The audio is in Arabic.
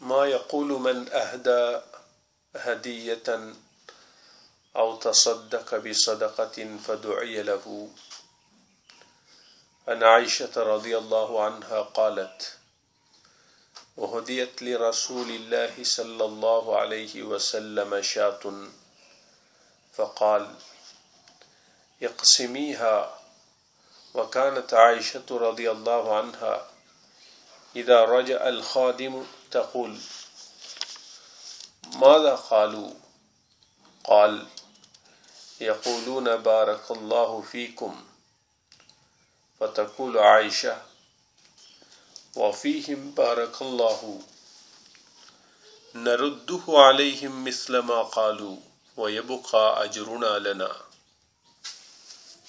ما يقول من أهدى هدية أو تصدق بصدقة فدعي له. عن عائشة رضي الله عنها قالت وهديت لرسول الله صلى الله عليه وسلم شاة. فقال اقسميها. وكانت عائشة رضي الله عنها إذا رجع الخادم تقول ماذا قالوا؟ قال يقولون بارك الله فيكم. فتقول عائشة وفيهم بارك الله. نرده عليهم مثل ما قالوا ويبقى أجرنا لنا.